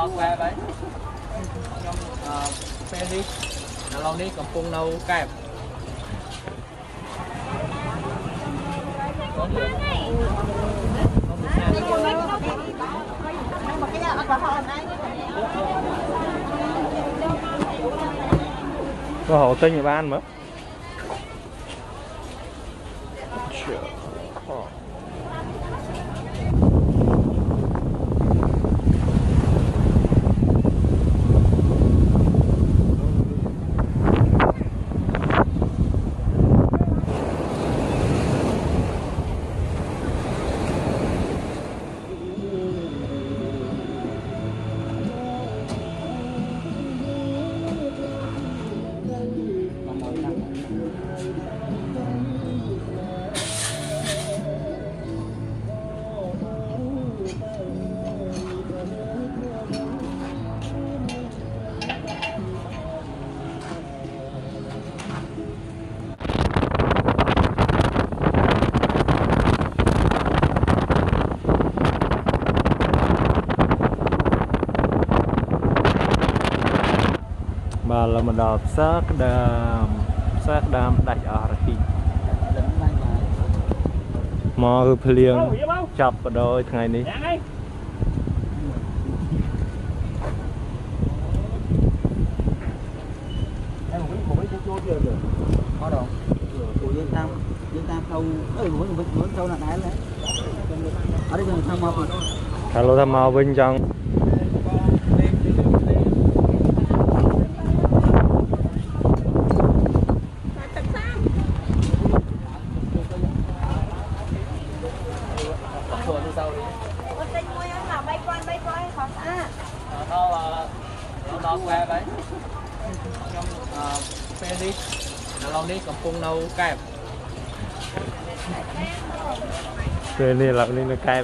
ដល់កែបហើយខ្ញុំអឺពេលនេះឥឡូវនេះកំពុងនៅកែបគាត់និយាយ có hộ tinh nhà ban ល់មកដល់ផ្សារក្ដាមផ្សារក្ដាមដាច់អស់រហិតមកគឺភ្លៀងចាប់បដោយថ្ងៃនេះអត់ដល់ពួកយើងតាមយើងតាមផ្លូវអើវិញវិញផ្លូវណាដែរអត់ទេយើងថាមកវិញថាលោកថាមកវិញចង់ คือนี่หลับนี่ใกล้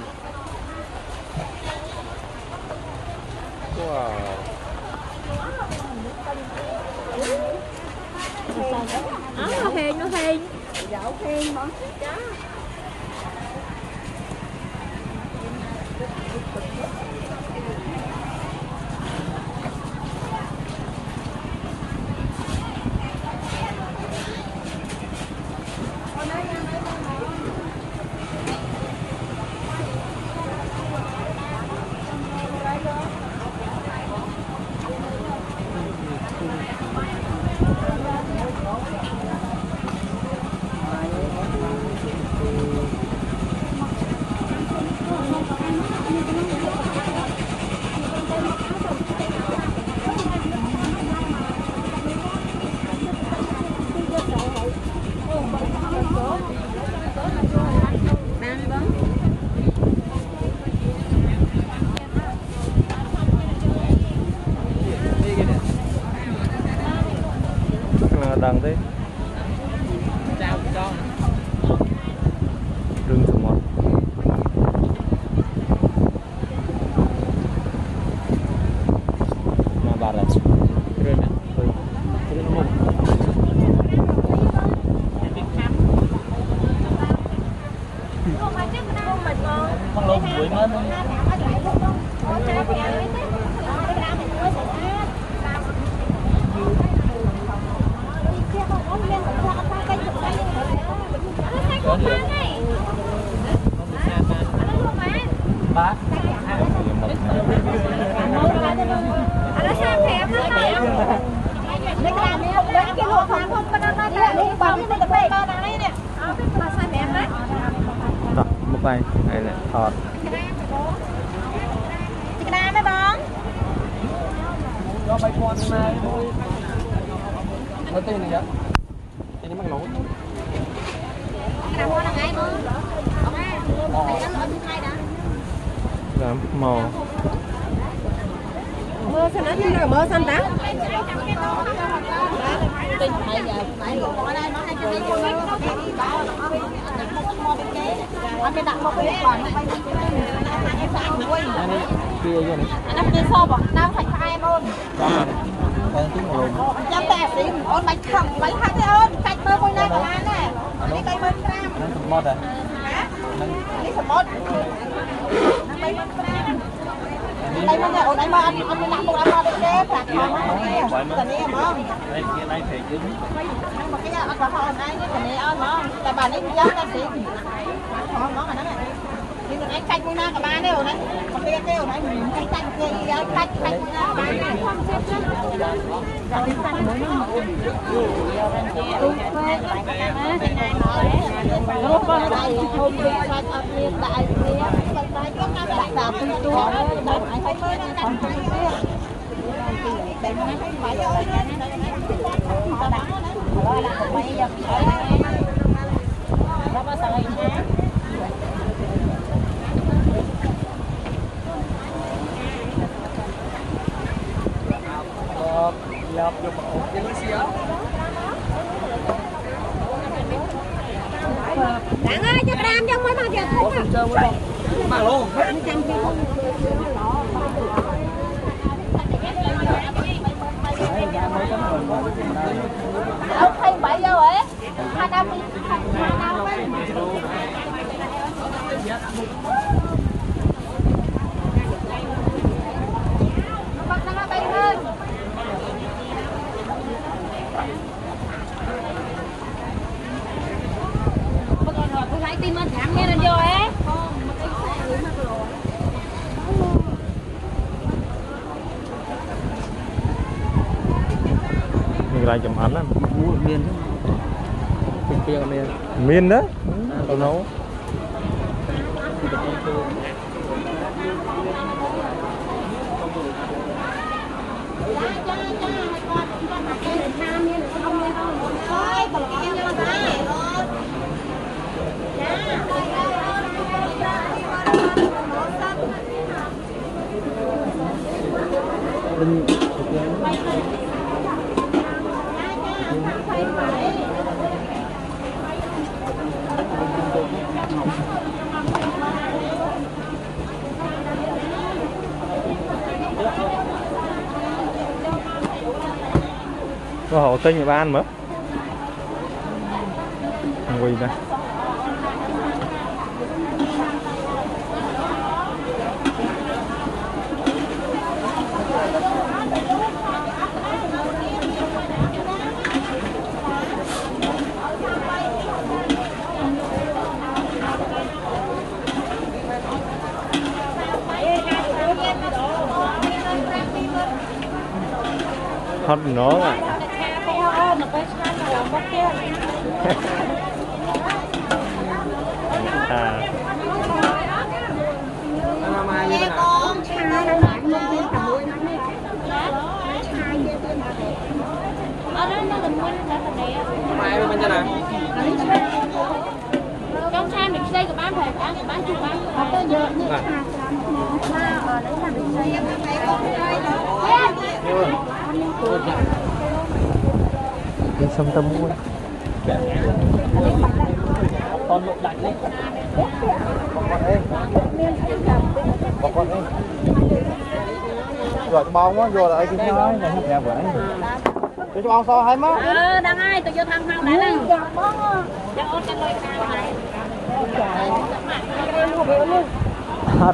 អត់គេដាក់មកវាគាត់អានេះពីយនេះអានេះពីសបដើមសាច់ផ្អែមអូនបាទតែទីអូនអញ្ចឹងតែអាស៊ីអូនមិនខឹងមិនខឹងទេអូនកាច់មើលមួយណាក៏បានដែរនេះ35000ហ្នឹងសមុទ្រហ៎នេះសមុទ្រហ្នឹង35000ដៃមកអូនឯងមកអត់អត់មានដាក់មុខអត់មកទេប្រាក់ខំមកនេះតានេះហ្មងឯងគេដៃព្រេងយើងមកគេអត់បោះអូនឯងគេតានេះអត់ហ្មងតែបាទនេះយើងតែស្រី không nó mà nó này nhưng mà anh canh con na cả ba đều đấy mà kia kêu này mình canh canh kia giáo canh canh con na ba này Lúc có đây hôm đi sạch ở miền đại miền sạch đại có nga đại đạp tung tua đại phải mới nó canh canh kia để nó thấy phải ơi nó đã nó là bây giờ nó có sợ gì lợp vô một ổ cái xe Bạn ơi, cho đam trong mấy mà kìa có phần chơi với không mà luôn. Ông thay bảy vô ấy Hai năm đi Hai năm ấy Bắt nó bay lên Bắt còn rồi, tôi lấy tim anh thảm nghe lên vô ấy lại chụp ảnh á? Này miên đó đâu nấu Ôi, còn cái nhau này có hộ tinh người ba ăn mà quỳ đây. hết nó à Yên sâm tâm quá Con lộn đánh đấy đi con một đại rồi bông á vô là ai cũng nói là hết nhà vậy cho cho ông so hay má Ờ, đang ai tôi cho thăm thăm đấy này Cho ôn cho lời nào này hết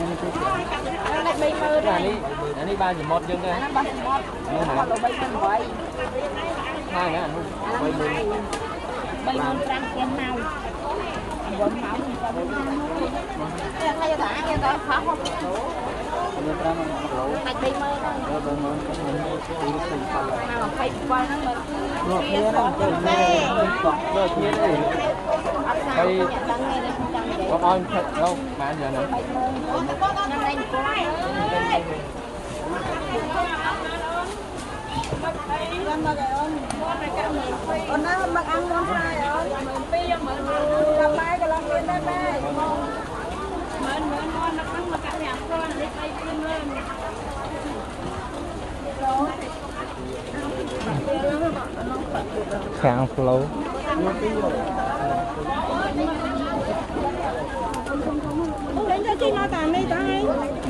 Đi mà ta là lâu rồi đó Ta có ra cho cái là lô, tí chân đi lô Tí cái lô tới là chân đi lô nha đi xăm tình mua Tháng sáu không còn mua nước này nhá, cái hộp hộp thì anh đi ăn ma nữa ăn bằng Pi cái lô Còn á Nó lại bay mơ anh đây đi anh đi ba gì một chân đây Nó bay một Nó còn bay mơ vậy hai nữa anh quay mười Bay mơ trang kén nào Quấn máu Thay cho tả, cho tả khó không Tại bay mơ đó Nào phải qua nó mình rồi kia nó chơi Đây rồi kia đây Đây អូនណាមកអាំងមកឆ្ងាយអូន2 10000ចាំម៉ែកន្លងទៀតដែរម៉ែមកមើលមើលមកដល់ហ្នឹងមកកាក់ញ៉ាំខ្លួននេះឲ្យខ្លួនលើខាង flow អូលេងទៅទីណាតានេះតាឯង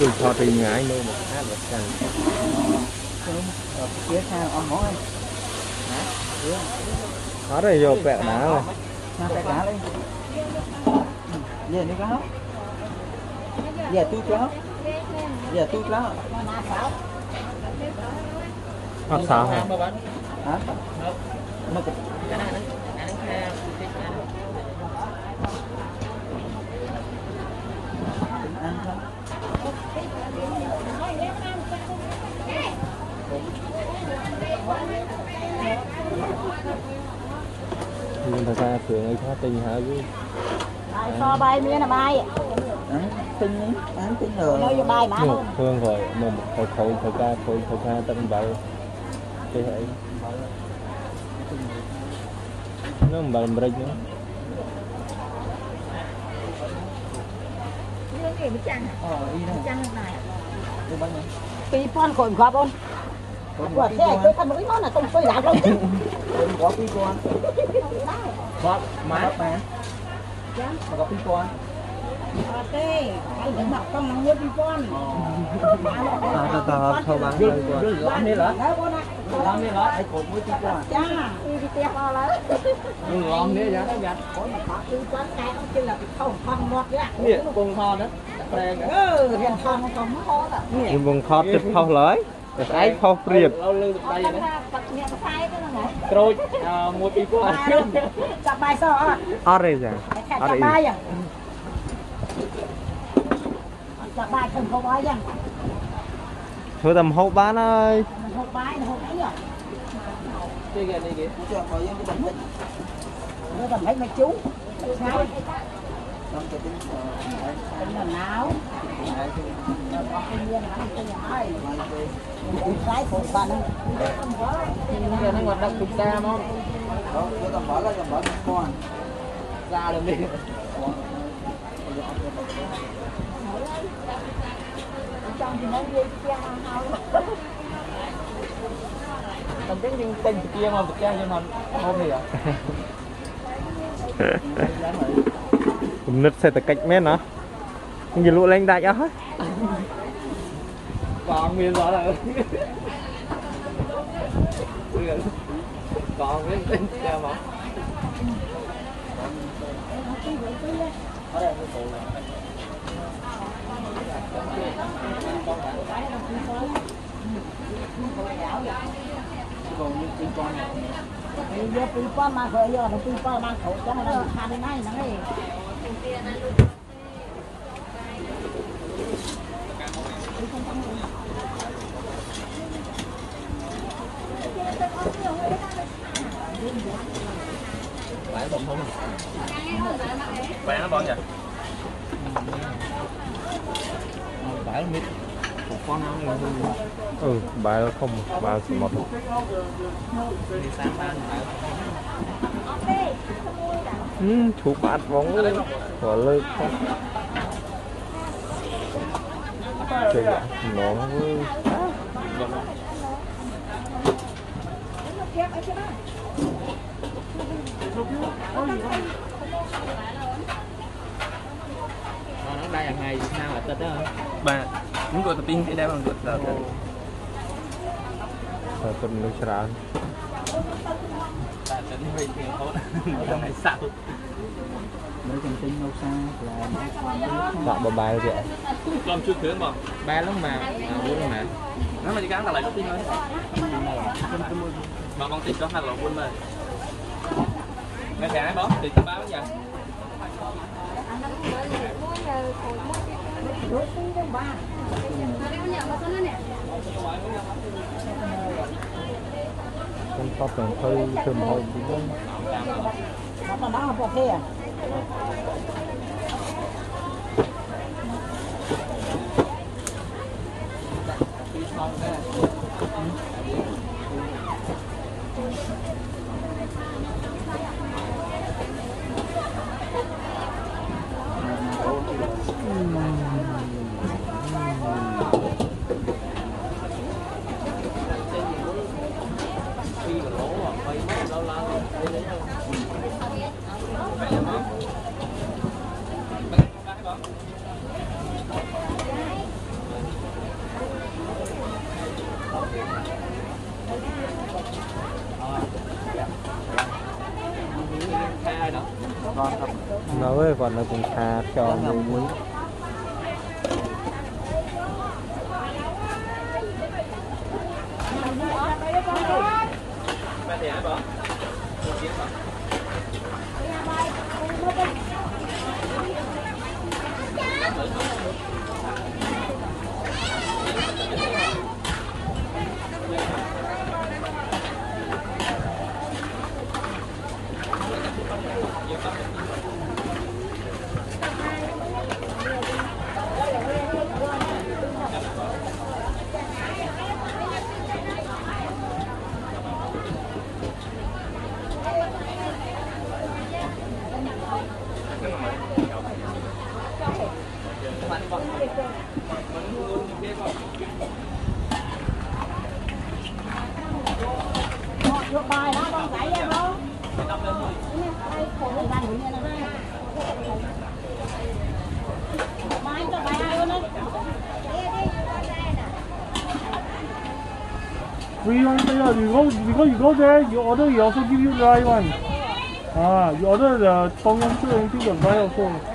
tôi cho thì ngại nơi một hát được cần Phía sang ông mỏ Hết rồi vô bẹ đá rồi. Nó phải cá lên Giờ đi cá về Giờ tôi cá về Giờ tôi cá Hết sao hả? mà Hả? Nó cũng nó Nhưng thật ra thường ấy khá tinh hả chứ? So bay miếng là bay tinh Ăn tinh rồi. Bay luôn thường rồi mà một thời khối thời ca khối thời ca tận bảo Cái hệ Nó mà bằng break cái Ờ đi Đi nhiêu pi pon khổn khóa bôn quả xe tôi thân mũi nó là tung tôi rồi chứ Đừng có pi con bóp Má má mà Mà có pi con ok anh đừng mặc con nắng pi pon À tao tao thôi bán ឡំនេះឡើយឲ្យគ្រប់មួយទីគាត់ចាពីពីផ្ទះអស់ឡើយឡំនេះចាយ៉ាត់គាត់មកបាក់គឺគាត់តែអត់ជិះពីខំខំមកយ៉ានេះបងខោណាតែអឺរៀនខំខំមកនេះបងខោទឹកផុសឡើយតែស្អែកផុសព្រៀបលើលើដៃហ្នឹងបាត់គ្នាខ្សែទៅហ្នឹងក្រូចមួយពីរគាត់ចាប់បាយសអត់អត់ទេចាអត់ទេបាយចាប់បាយធ្វើហូបអីចឹងធ្វើតែហូបបានហើយ Hộp bài là hộp ấy à? đi kìa đi kìa Cho khỏi dân cái bánh Nó tầm hết mấy chú. Sao? Năm cái tính Tính là nào? Nó có cái nhiên là cái Hai cái Cũng cái phụ bắn kìa nó hoạt động cùng ta không? Đó, cái tầm bỏ là tầm bỏ con. Ra được đi Trong thì nó đi kia hao Còn cái nhưng tên kia mà vật trang nhưng mà không thì à. Cũng nứt xe từ cách mét nó. Nhưng gì lũ lên đại á hết còn nguyên rõ là còn cái tên kia mà ở đây cái phụ này còn như pi con này. Bây giờ con nó pi con mà khổ cho nó khăn này nó này phải bông không phải nó bông vậy phải mít một con ăn rồi Ừ, không, bài sẽ một đi sáng ban phải Ừ, chú bát bóng lên Quả lơ không Trời ạ, nó với nó đây là ngày nào là tết đó. Ba muốn gọi tập tin thì đem bằng được là តែទុនមនុស្សច្រើន តែទៅនេះវិញទៀតហូតដល់ឲ្យសាក់ មើលចំទិញនៅផ្សារកន្លែង ដាក់បបែលទៀត ខ្ញុំជួយគ្រឿងបងបែរហ្នឹងមកវល់ណាហ្នឹងមកទីកាំងកន្លែងនោះទីមើ con to tầng thư thơm hồn đúng không? Nó đã không có thế à? នៅឯគាត់នៅក្នុងខាខ្យល់ free one there. You go because you go there, you order, you also give you dry one. Ah, you order the tom yum soup and you dry also.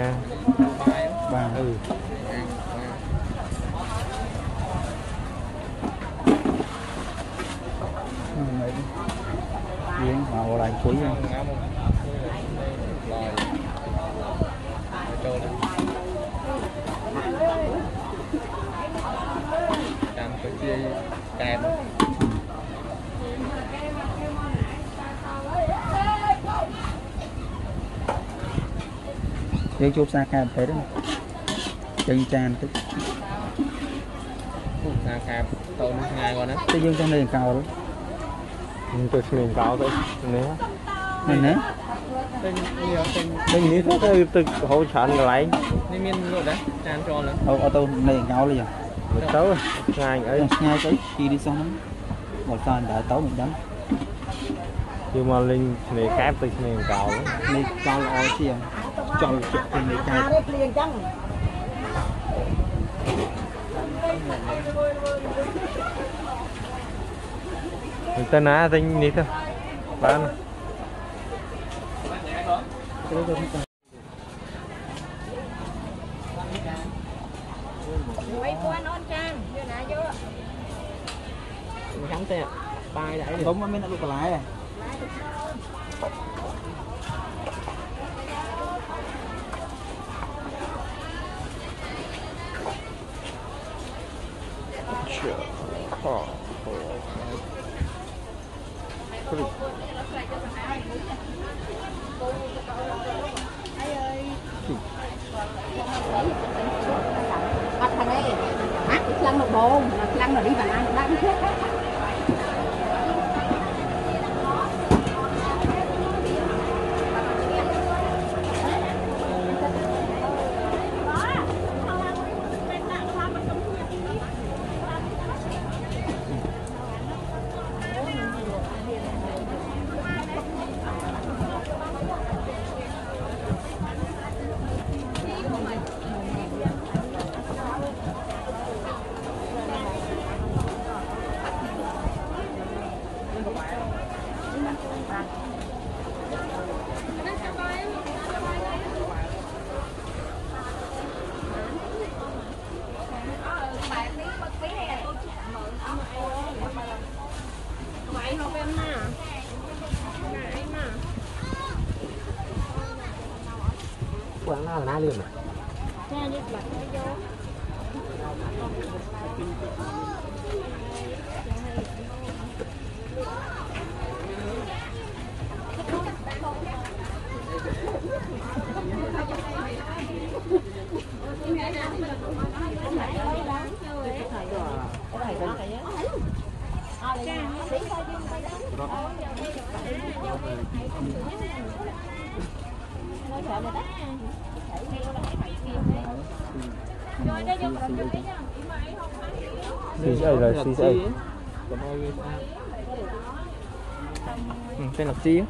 នឹ cái chụp xa cam thế đó chân chan tức xa cam tôi nó ngay qua đó cái dương trong này cao đó ទៅឆ្លៀងកោទៅនេះ này nè ទិញនេះទិញ Mình nghĩ thế thôi từ hỗ trợ người lại នេះមានលក់ដែរចានចូលហ្នឹង អូអូតូនៅកោលនេះ Một số ngày អី ấy ឆ្ងាយទៅពីនេះសោះហ្នឹងមកសានដើរទៅមិនដឹង Nhưng mà Linh này cáp từ này cầu នេះកោលល្អជាង ចង់ជាពីនេះកាយ đây liền chăng Người ta ná tính đi thôi Bán mấy quan non trang như nãy vô ចាំតែបាយដែរ ដុំអត់មានអ្នកលក់បន្លែទេ Ờ. bắt thằng ấy hát lăn một bồn lăn rồi là đi vào ăn đang hết không em nè Ngại nè quán nào là na liền à Nha như bạch nó vô Rồi đây vô cầm cho cái nha CCA rồi CCA ừ, tên là chi á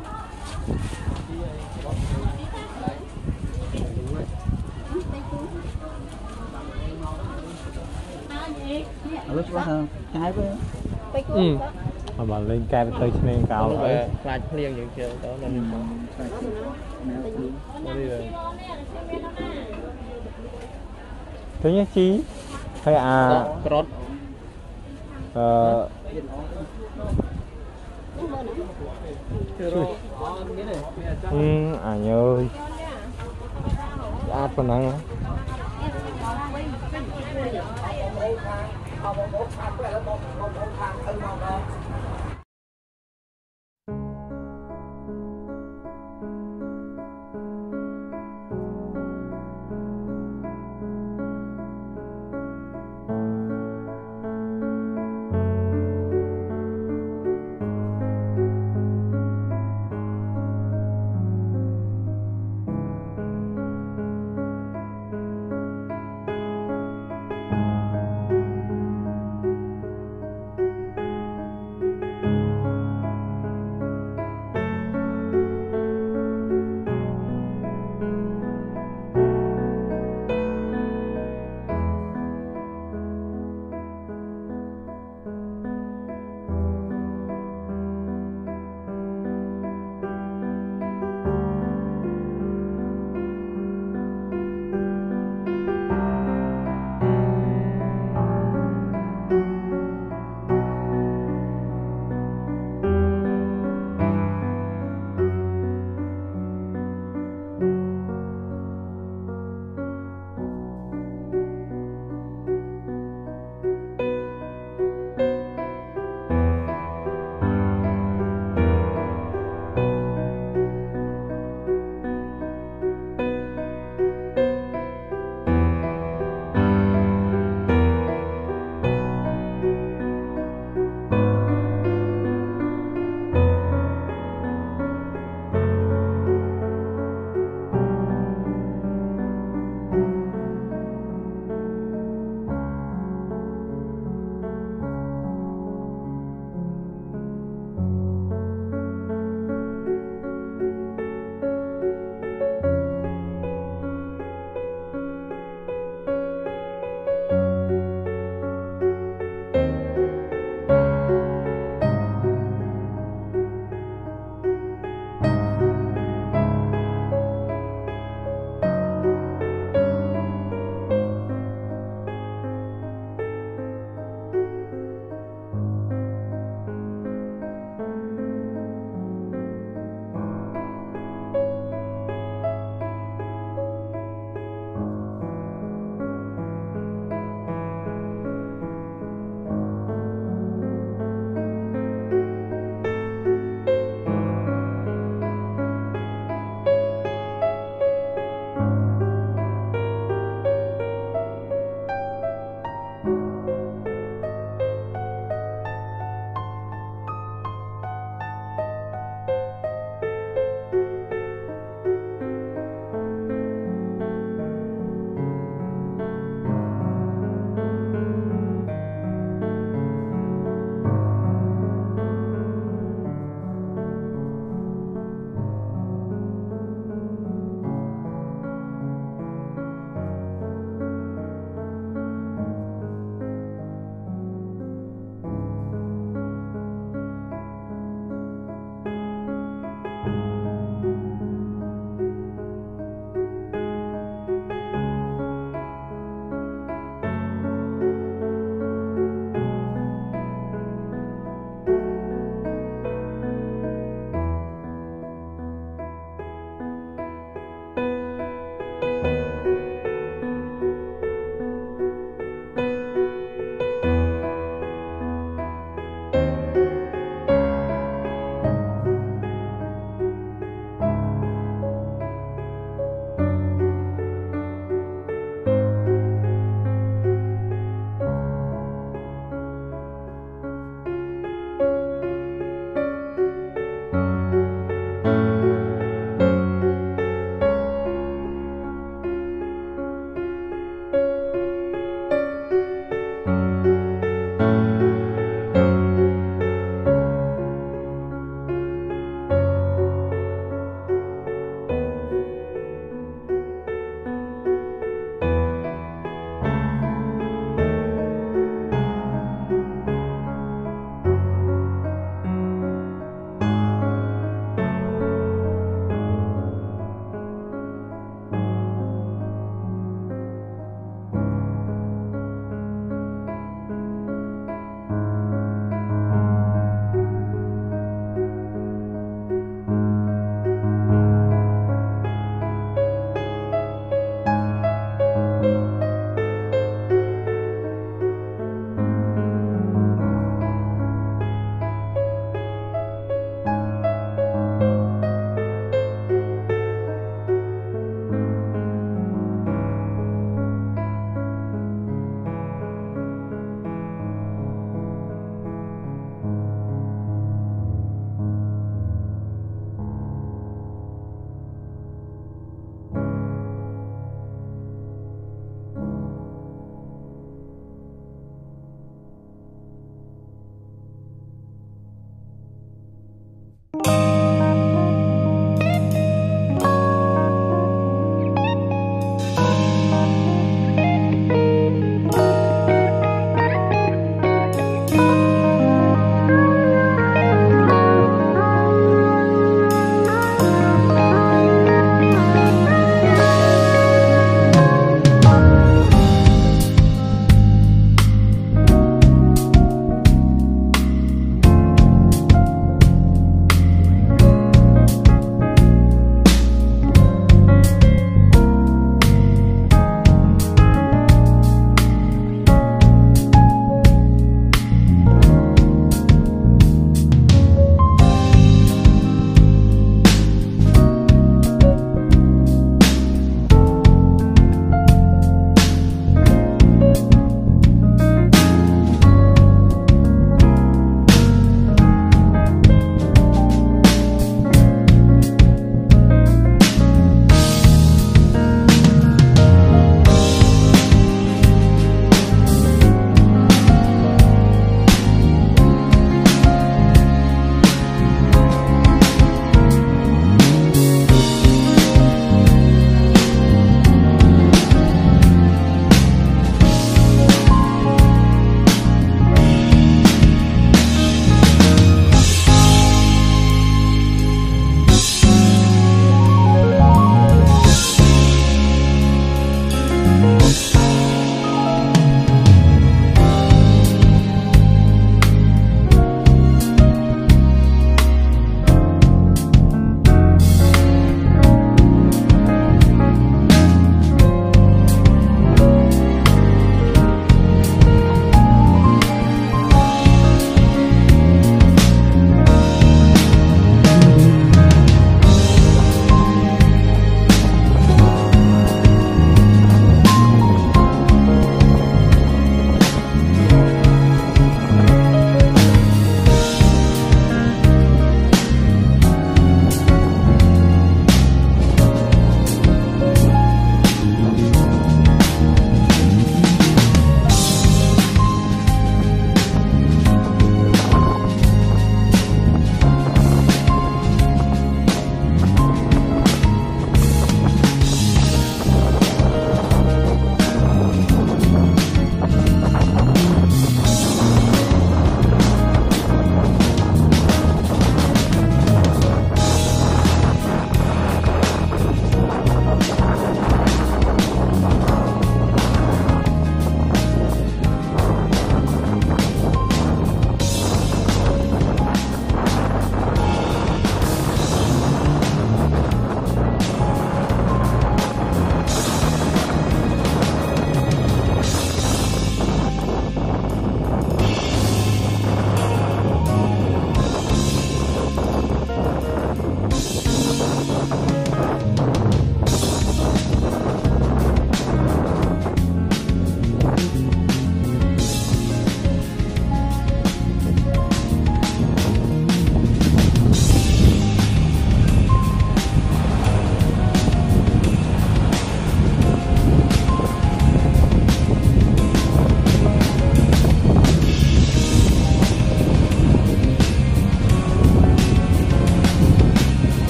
lúc quá hơn hai với ừ. Mà lên ca tới trên cao rồi là liền dự trường đó là đi rồi. Thế nhé chi hay à? Dạ, Crot ờ ừ à nhớ át phần nắng Hãy subscribe cho kênh Ghiền Mì Gõ Để không bỏ lỡ những video hấp dẫn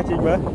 Gebruik man.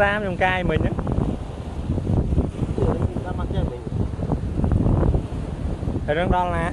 ra trong cai mình á. Thì đang đo là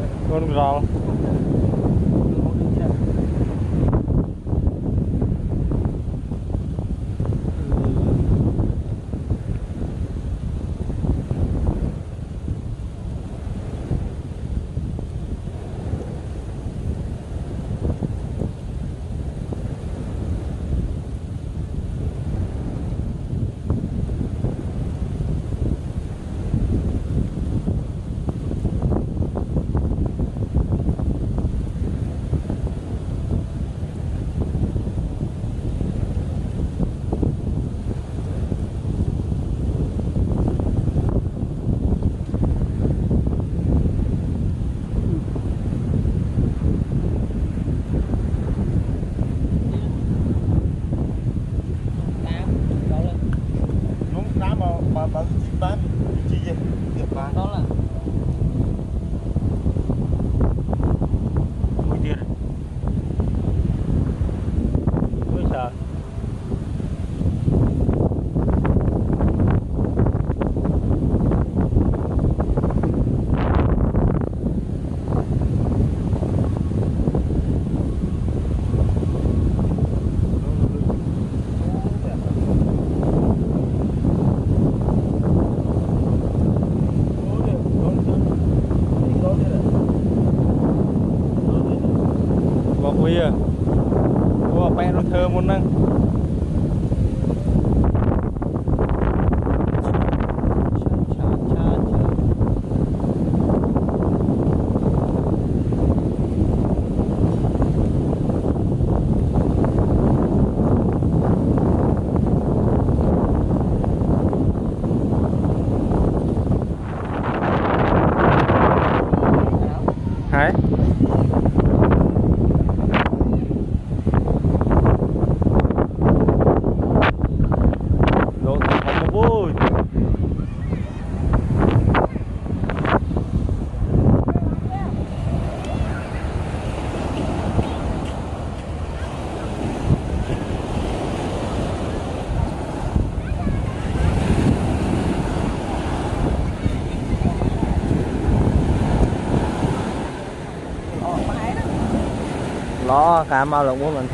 lo cả mau lượng của mình